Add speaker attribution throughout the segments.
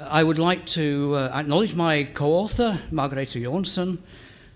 Speaker 1: I would like to uh, acknowledge my co-author, Margareta Jonsson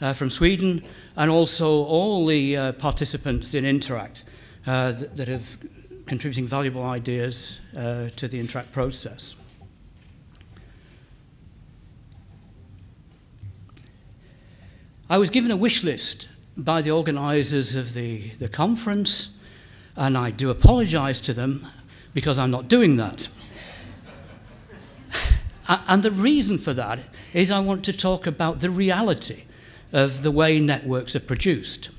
Speaker 1: uh, from Sweden, and also all the uh, participants in Interact uh, th that have contributing valuable ideas uh, to the Interact process. I was given a wish list by the organizers of the, the conference, and I do apologize to them because I'm not doing that. And the reason for that is I want to talk about the reality of the way networks are produced.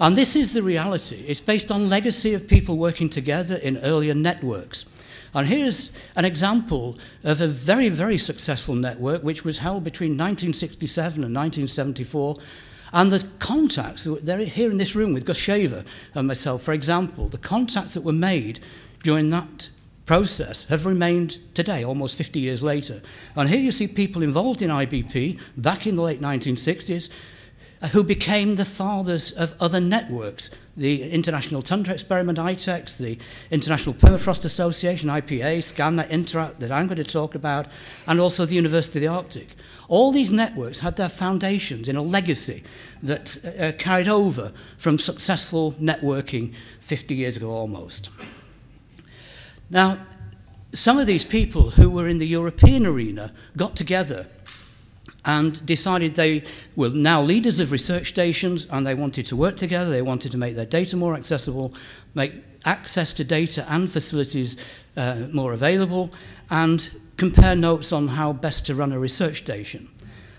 Speaker 1: And this is the reality. It's based on legacy of people working together in earlier networks. And here's an example of a very, very successful network which was held between 1967 and 1974. And the contacts they're here in this room with Gus Shaver and myself, for example, the contacts that were made during that process have remained today, almost 50 years later. And here you see people involved in IBP back in the late 1960s uh, who became the fathers of other networks. The International Tundra Experiment, ITEX, the International Permafrost Association, IPA, ScanNet, Interact, that I'm going to talk about, and also the University of the Arctic. All these networks had their foundations in a legacy that uh, uh carried over from successful networking 50 years ago almost. Now, some of these people who were in the European arena got together and decided they were now leaders of research stations and they wanted to work together, they wanted to make their data more accessible, make access to data and facilities uh, more available, and compare notes on how best to run a research station.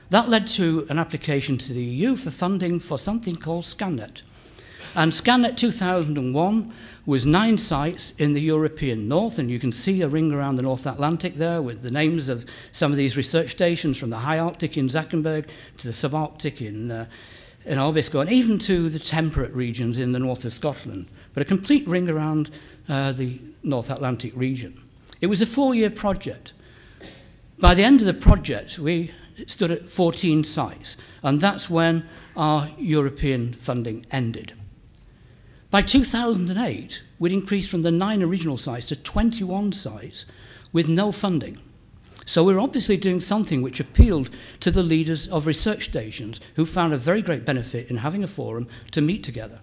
Speaker 1: That led to an application to the EU for funding for something called ScanNet. And Scanet 2001 was nine sites in the European North, and you can see a ring around the North Atlantic there with the names of some of these research stations from the High Arctic in Zackenberg to the Subarctic in, uh, in Arbisco, and even to the temperate regions in the north of Scotland, but a complete ring around uh, the North Atlantic region. It was a four-year project. By the end of the project, we stood at 14 sites, and that's when our European funding ended. By 2008, we'd increased from the nine original sites to 21 sites with no funding. So we're obviously doing something which appealed to the leaders of research stations who found a very great benefit in having a forum to meet together.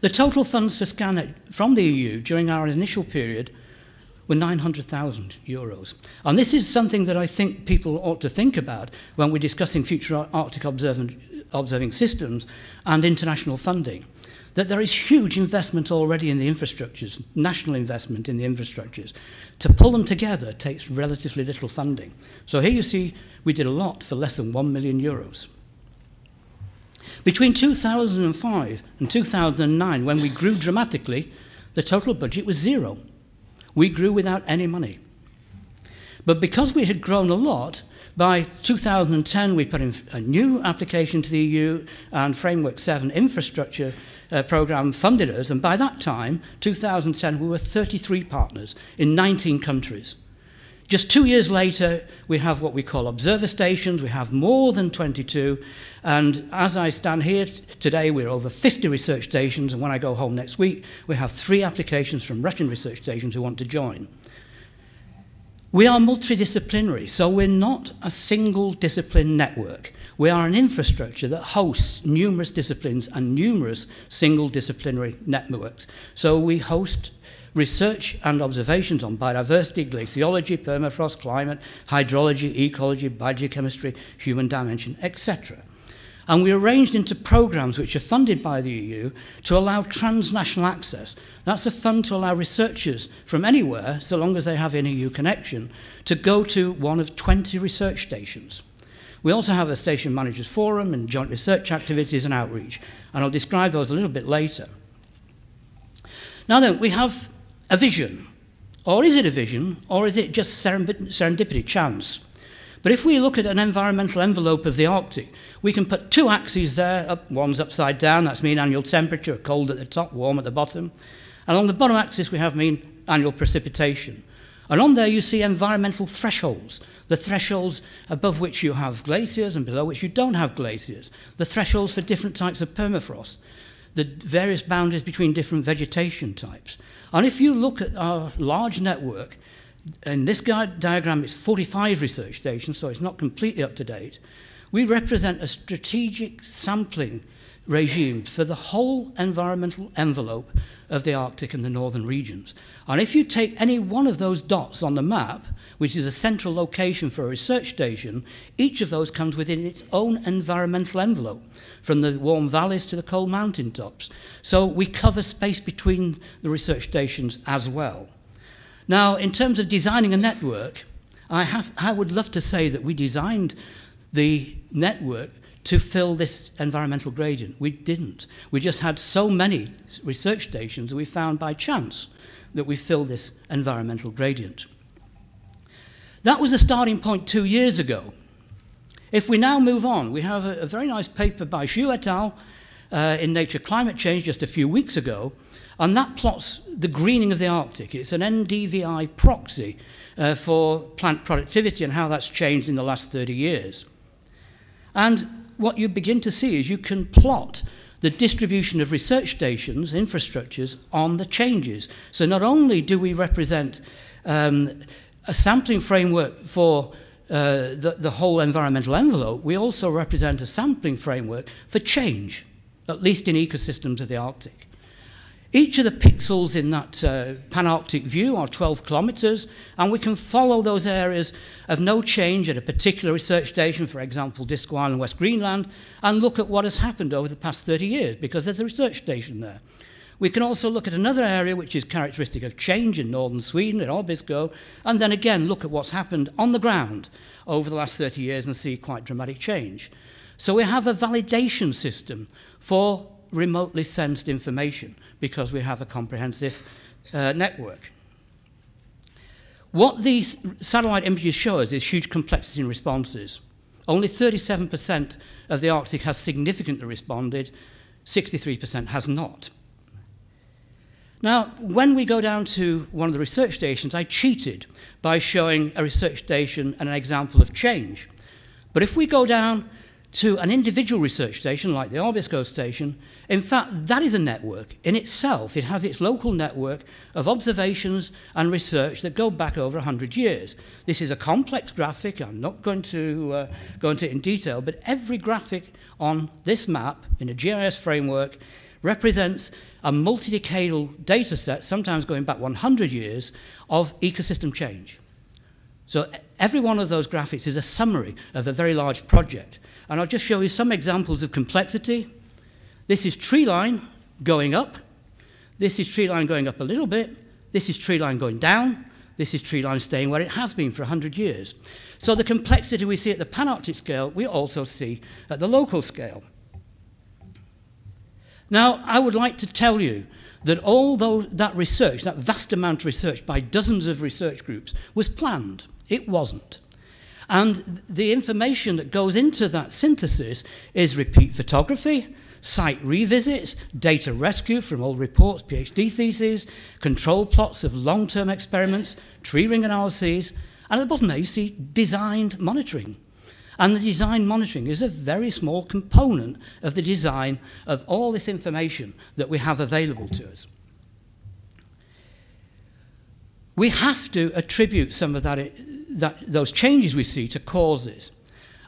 Speaker 1: The total funds for Scanet from the EU during our initial period were 900,000 euros. And this is something that I think people ought to think about when we're discussing future Arctic observant observing systems and international funding, that there is huge investment already in the infrastructures, national investment in the infrastructures. To pull them together takes relatively little funding. So here you see we did a lot for less than 1 million euros. Between 2005 and 2009, when we grew dramatically, the total budget was zero. We grew without any money. But because we had grown a lot, By 2010, we put in a new application to the EU and Framework 7 infrastructure uh, program funded us. And by that time, 2010, we were 33 partners in 19 countries. Just two years later, we have what we call observer stations. We have more than 22. And as I stand here today, we're over 50 research stations. And when I go home next week, we have three applications from Russian research stations who want to join. We are multidisciplinary, so we're not a single discipline network. We are an infrastructure that hosts numerous disciplines and numerous single disciplinary networks. So we host research and observations on biodiversity, glaciology, permafrost, climate, hydrology, ecology, biogeochemistry, human dimension, etc. And we arranged into programs which are funded by the EU to allow transnational access. That's a fund to allow researchers from anywhere, so long as they have an EU connection, to go to one of 20 research stations. We also have a station managers forum and joint research activities and outreach, and I'll describe those a little bit later. Now then, we have a vision. Or is it a vision, or is it just serendipity, chance? But if we look at an environmental envelope of the Arctic, we can put two axes there. Up, one's upside down, that's mean annual temperature, cold at the top, warm at the bottom. And on the bottom axis, we have mean annual precipitation. And on there, you see environmental thresholds, the thresholds above which you have glaciers and below which you don't have glaciers, the thresholds for different types of permafrost, the various boundaries between different vegetation types. And if you look at our large network, in this diagram, it's 45 research stations, so it's not completely up to date. We represent a strategic sampling regime for the whole environmental envelope of the Arctic and the northern regions. And if you take any one of those dots on the map, which is a central location for a research station, each of those comes within its own environmental envelope, from the warm valleys to the cold mountain tops. So we cover space between the research stations as well. Now, in terms of designing a network, I, have, I would love to say that we designed the network to fill this environmental gradient. We didn't. We just had so many research stations we found by chance that we filled this environmental gradient. That was the starting point two years ago. If we now move on, we have a, a very nice paper by Xu et al. Uh, in Nature Climate Change just a few weeks ago And that plots the greening of the Arctic. It's an NDVI proxy uh, for plant productivity and how that's changed in the last 30 years. And what you begin to see is you can plot the distribution of research stations, infrastructures, on the changes. So not only do we represent um, a sampling framework for uh, the, the whole environmental envelope, we also represent a sampling framework for change, at least in ecosystems of the Arctic. Each of the pixels in that uh, panoptic view are 12 kilometers, and we can follow those areas of no change at a particular research station, for example, Disco Island, West Greenland, and look at what has happened over the past 30 years, because there's a research station there. We can also look at another area which is characteristic of change in northern Sweden, at Orbisko, and then again look at what's happened on the ground over the last 30 years and see quite dramatic change. So we have a validation system for remotely sensed information because we have a comprehensive uh, network. What these satellite images show us is huge complexity in responses. Only 37% of the Arctic has significantly responded, 63% has not. Now, when we go down to one of the research stations, I cheated by showing a research station and an example of change. But if we go down to an individual research station like the Arbisco station, in fact, that is a network in itself. It has its local network of observations and research that go back over 100 years. This is a complex graphic. I'm not going to uh, go into it in detail, but every graphic on this map in a GIS framework represents a multi-decadal data set, sometimes going back 100 years, of ecosystem change. So Every one of those graphics is a summary of a very large project. And I'll just show you some examples of complexity. This is tree line going up. This is tree line going up a little bit. This is tree line going down. This is tree line staying where it has been for 100 years. So the complexity we see at the Arctic scale, we also see at the local scale. Now, I would like to tell you that all that research, that vast amount of research by dozens of research groups, was planned. It wasn't. And the information that goes into that synthesis is repeat photography, site revisits, data rescue from old reports, PhD theses, control plots of long-term experiments, tree ring analyses, and at the bottom there you see designed monitoring. And the design monitoring is a very small component of the design of all this information that we have available to us. we have to attribute some of that, eh, that, those changes we see to causes.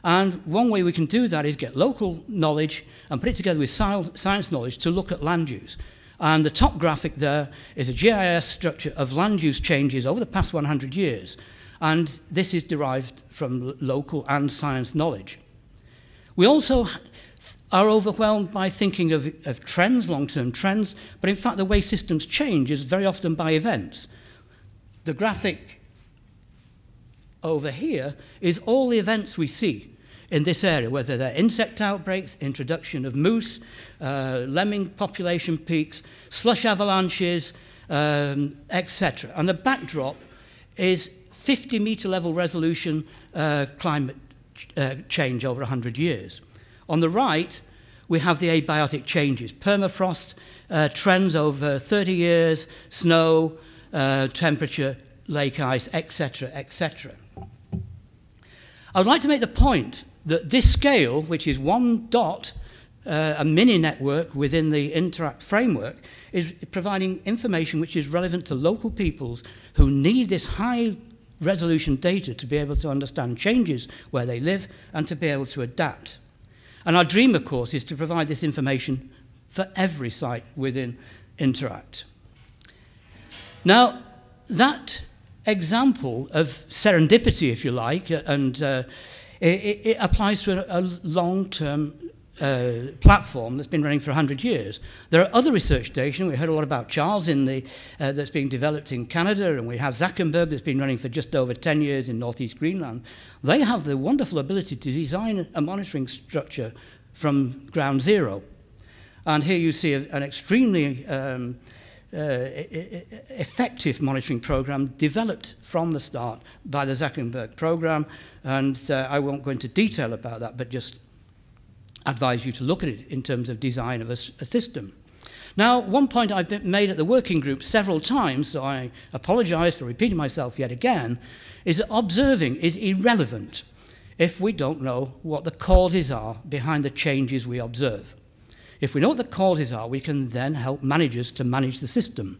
Speaker 1: And one way we can do that is get local knowledge and put it together with science knowledge to look at land use. And the top graphic there is a GIS structure of land use changes over the past 100 years. And this is derived from local and science knowledge. We also are overwhelmed by thinking of, of trends, long-term trends, but in fact the way systems change is very often by events the graphic over here is all the events we see in this area, whether they're insect outbreaks, introduction of moose, uh, lemming population peaks, slush avalanches, um, etc. And the backdrop is 50 meter level resolution uh, climate ch uh, change over 100 years. On the right, we have the abiotic changes, permafrost uh, trends over 30 years, snow, uh, temperature, lake ice, etc., etc. I would like to make the point that this scale, which is one dot, uh, a mini network within the Interact framework, is providing information which is relevant to local peoples who need this high resolution data to be able to understand changes where they live and to be able to adapt. And our dream, of course, is to provide this information for every site within Interact. Now, that example of serendipity, if you like, uh, and uh, it, it applies to a, a long-term uh, platform that's been running for 100 years. There are other research stations. We heard a lot about Charles in the, uh, that's being developed in Canada, and we have Zuckerberg that's been running for just over 10 years in northeast Greenland. They have the wonderful ability to design a monitoring structure from ground zero. And here you see a, an extremely um, Uh, e, e, e, effective monitoring program developed from the start by the Zuckerberg program. And uh, I won't go into detail about that, but just advise you to look at it in terms of design of a, a system. Now, one point I've made at the working group several times, so I apologize for repeating myself yet again, is that observing is irrelevant if we don't know what the causes are behind the changes we observe. If we know what the causes are, we can then help managers to manage the system.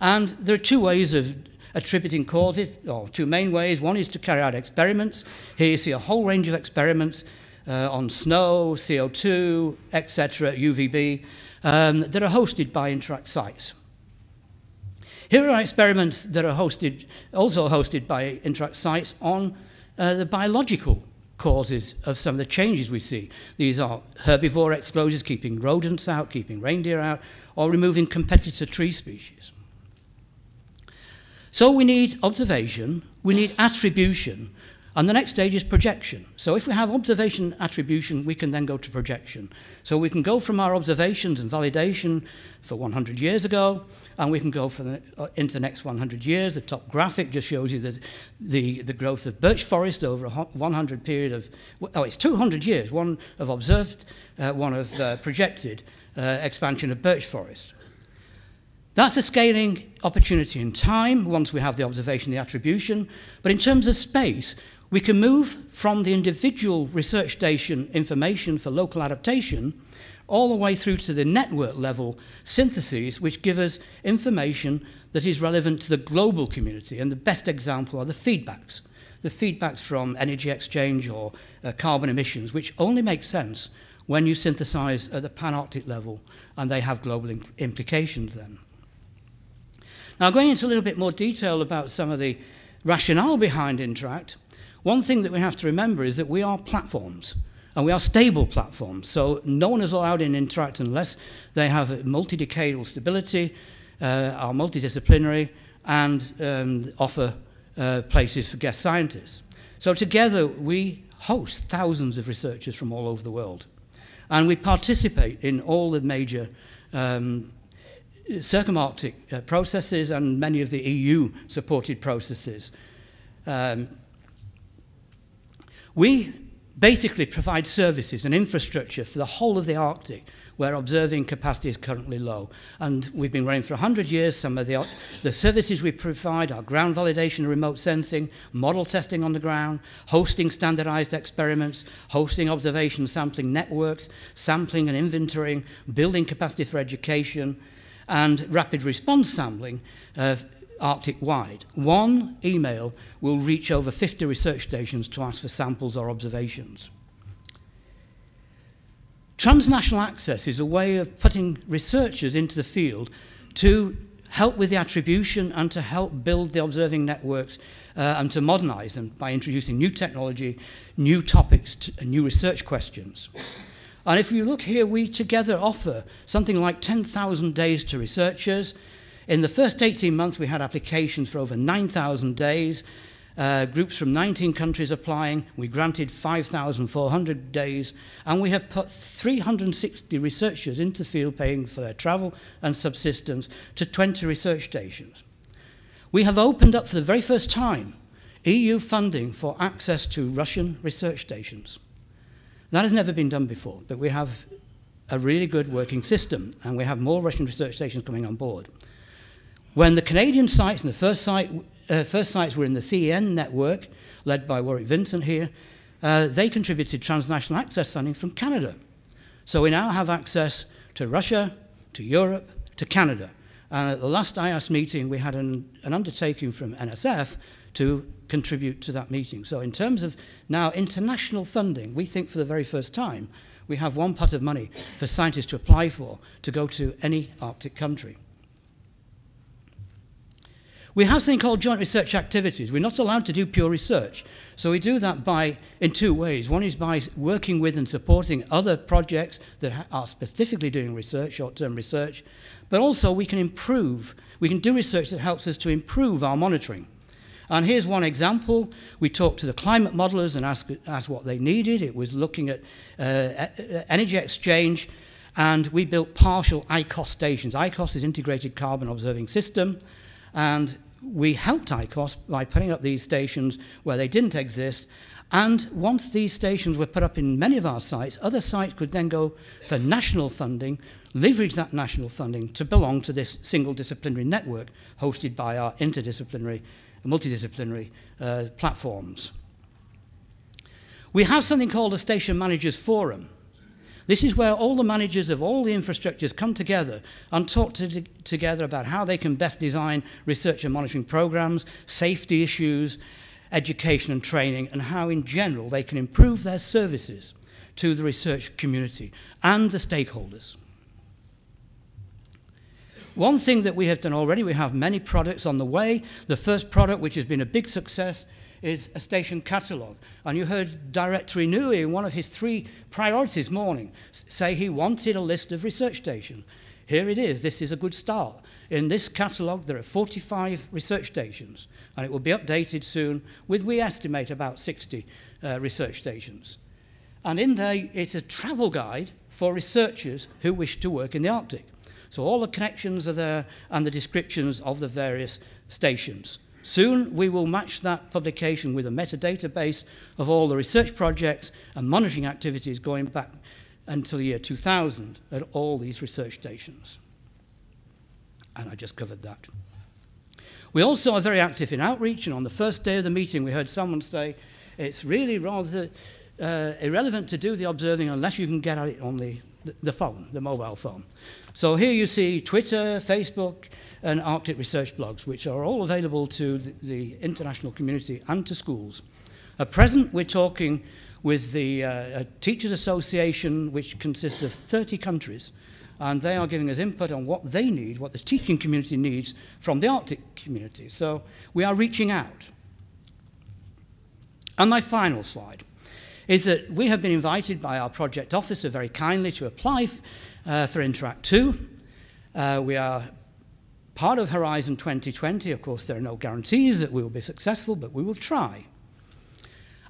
Speaker 1: And there are two ways of attributing causes, or two main ways. One is to carry out experiments. Here you see a whole range of experiments uh, on snow, CO2, etc., UVB, um, that are hosted by Interact sites. Here are experiments that are hosted, also hosted by Interact sites on uh, the biological causes of some of the changes we see. These are herbivore explosions, keeping rodents out, keeping reindeer out, or removing competitor tree species. So we need observation, we need attribution, and the next stage is projection. So if we have observation attribution, we can then go to projection. So we can go from our observations and validation for 100 years ago and we can go for the, uh, into the next 100 years. The top graphic just shows you the, the, the growth of birch forest over a 100 period of, oh, it's 200 years, one of observed, uh, one of uh, projected uh, expansion of birch forest. That's a scaling opportunity in time once we have the observation, the attribution. But in terms of space, we can move from the individual research station information for local adaptation all the way through to the network level syntheses, which give us information that is relevant to the global community. And the best example are the feedbacks. The feedbacks from energy exchange or uh, carbon emissions, which only make sense when you synthesize at the pan-Arctic level, and they have global implications then. Now, going into a little bit more detail about some of the rationale behind Interact, one thing that we have to remember is that we are platforms. And we are stable platforms, so no one is allowed in Interact unless they have multi-decadal stability, uh, are multidisciplinary, and um, offer uh, places for guest scientists. So together we host thousands of researchers from all over the world. And we participate in all the major um, circumarctic uh, processes and many of the EU-supported processes. Um, we basically provide services and infrastructure for the whole of the Arctic where observing capacity is currently low. And we've been running for 100 years. Some of the, the services we provide are ground validation, remote sensing, model testing on the ground, hosting standardized experiments, hosting observation sampling networks, sampling and inventorying, building capacity for education, and rapid response sampling uh, Arctic wide. One email will reach over 50 research stations to ask for samples or observations. Transnational access is a way of putting researchers into the field to help with the attribution and to help build the observing networks uh, and to modernize them by introducing new technology, new topics, to, uh, new research questions. And if you look here, we together offer something like 10,000 days to researchers In the first 18 months, we had applications for over 9,000 days, uh, groups from 19 countries applying. We granted 5,400 days, and we have put 360 researchers into the field paying for their travel and subsistence to 20 research stations. We have opened up for the very first time EU funding for access to Russian research stations. That has never been done before, but we have a really good working system, and we have more Russian research stations coming on board. When the Canadian sites and the first, site, uh, first sites were in the CEN network, led by Warwick Vincent here, uh, they contributed transnational access funding from Canada. So we now have access to Russia, to Europe, to Canada. And at the last IAS meeting, we had an, an undertaking from NSF to contribute to that meeting. So in terms of now international funding, we think for the very first time, we have one pot of money for scientists to apply for to go to any Arctic country. We have something called joint research activities. We're not allowed to do pure research. So we do that by in two ways. One is by working with and supporting other projects that are specifically doing research, short-term research, but also we can improve. We can do research that helps us to improve our monitoring. And here's one example. We talked to the climate modelers and asked, asked what they needed. It was looking at uh, energy exchange, and we built partial ICOS stations. ICOS is Integrated Carbon Observing System. And we helped ICOS by putting up these stations where they didn't exist. And once these stations were put up in many of our sites, other sites could then go for national funding, leverage that national funding to belong to this single disciplinary network hosted by our interdisciplinary, multidisciplinary uh, platforms. We have something called a station managers forum. This is where all the managers of all the infrastructures come together and talk to together about how they can best design research and monitoring programs, safety issues, education and training, and how in general they can improve their services to the research community and the stakeholders. One thing that we have done already, we have many products on the way. The first product, which has been a big success, is a station catalogue. And you heard Director Inouye in one of his three priorities morning say he wanted a list of research stations. Here it is. This is a good start. In this catalogue, there are 45 research stations, and it will be updated soon with, we estimate, about 60 uh, research stations. And in there, it's a travel guide for researchers who wish to work in the Arctic. So all the connections are there and the descriptions of the various stations. Soon we will match that publication with a metadatabase of all the research projects and monitoring activities going back until the year 2000 at all these research stations. And I just covered that. We also are very active in outreach, and on the first day of the meeting, we heard someone say, it's really rather uh, irrelevant to do the observing unless you can get at it on the, the phone, the mobile phone. So here you see Twitter, Facebook, and Arctic research blogs, which are all available to the, the international community and to schools. At present, we're talking with the uh, Teachers Association, which consists of 30 countries, and they are giving us input on what they need, what the teaching community needs from the Arctic community. So we are reaching out. And my final slide is that we have been invited by our project officer very kindly to apply uh, for Interact 2. Uh, we are Part of Horizon 2020, of course, there are no guarantees that we will be successful, but we will try.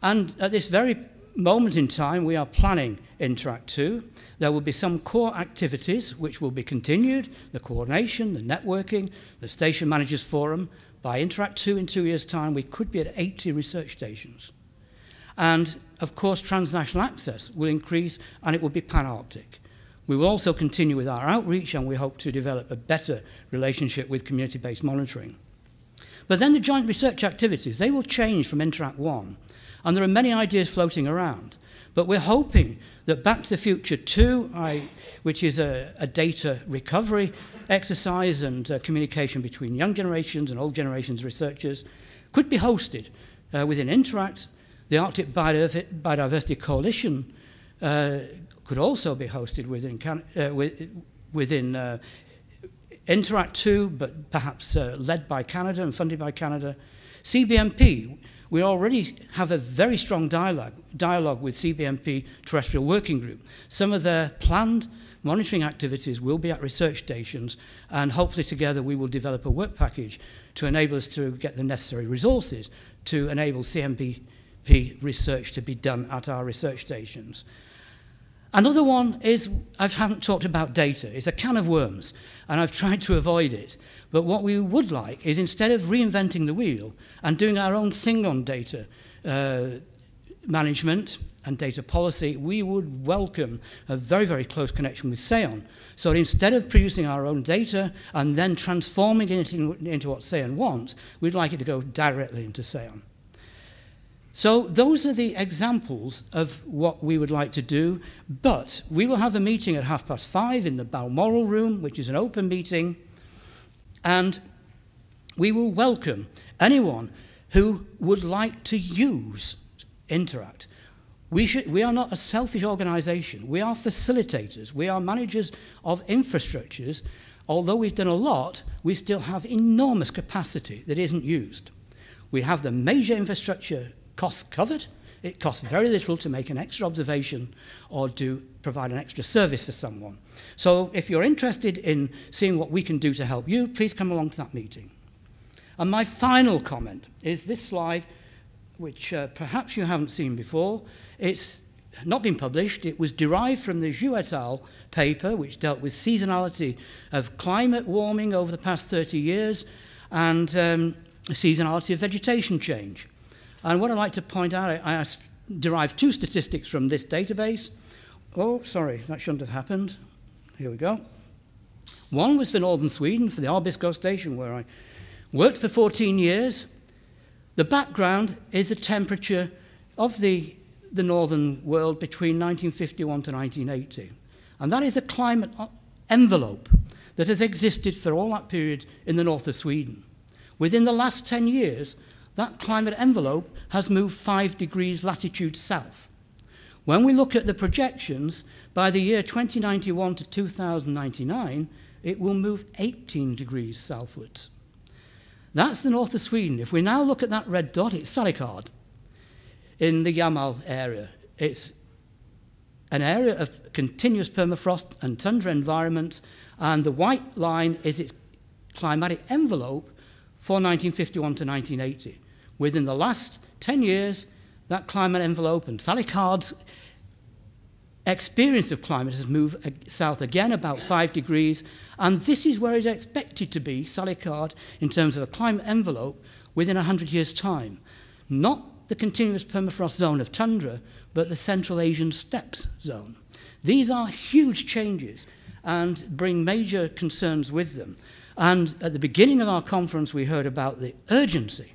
Speaker 1: And at this very moment in time, we are planning Interact 2. There will be some core activities which will be continued, the coordination, the networking, the station managers forum. By Interact 2 in two years' time, we could be at 80 research stations. And, of course, transnational access will increase and it will be pan-Arctic. We will also continue with our outreach and we hope to develop a better relationship with community-based monitoring. But then the joint research activities, they will change from Interact 1 and there are many ideas floating around. But we're hoping that Back to the Future 2, I, which is a, a data recovery exercise and uh, communication between young generations and old generations researchers, could be hosted uh, within Interact, the Arctic Biodiversity Coalition uh, could also be hosted within, can, uh, with, within uh, Interact 2, but perhaps uh, led by Canada and funded by Canada. CBMP, we already have a very strong dialogue, dialogue with CBMP Terrestrial Working Group. Some of their planned monitoring activities will be at research stations, and hopefully together we will develop a work package to enable us to get the necessary resources to enable CMP research to be done at our research stations. Another one is, I haven't talked about data. It's a can of worms, and I've tried to avoid it. But what we would like is instead of reinventing the wheel and doing our own thing on data uh, management and data policy, we would welcome a very, very close connection with Seon. So instead of producing our own data and then transforming it into what Seon wants, we'd like it to go directly into Seon. So those are the examples of what we would like to do, but we will have a meeting at half past five in the Balmoral Room, which is an open meeting, and we will welcome anyone who would like to use Interact. We, should, we are not a selfish organisation. We are facilitators. We are managers of infrastructures. Although we've done a lot, we still have enormous capacity that isn't used. We have the major infrastructure costs covered. It costs very little to make an extra observation or do provide an extra service for someone. So if you're interested in seeing what we can do to help you, please come along to that meeting. And my final comment is this slide, which uh, perhaps you haven't seen before. It's not been published. It was derived from the Zhu et al. paper, which dealt with seasonality of climate warming over the past 30 years and um, seasonality of vegetation change. And what I'd like to point out, I, I derived two statistics from this database. Oh, sorry, that shouldn't have happened. Here we go. One was for northern Sweden, for the Arbisko station where I worked for 14 years. The background is the temperature of the, the northern world between 1951 to 1980. And that is a climate uh, envelope that has existed for all that period in the north of Sweden. Within the last 10 years, that climate envelope has moved 5 degrees latitude south. When we look at the projections, by the year 2091 to 2099, it will move 18 degrees southwards. That's the north of Sweden. If we now look at that red dot, it's Salikard in the Yamal area. It's an area of continuous permafrost and tundra environment, and the white line is its climatic envelope, for 1951 to 1980. Within the last 10 years, that climate envelope and Sally Card's experience of climate has moved south again about five degrees, and this is where it's expected to be, Sally Card, in terms of a climate envelope within 100 years' time. Not the continuous permafrost zone of tundra, but the Central Asian steppes zone. These are huge changes and bring major concerns with them. And at the beginning of our conference, we heard about the urgency.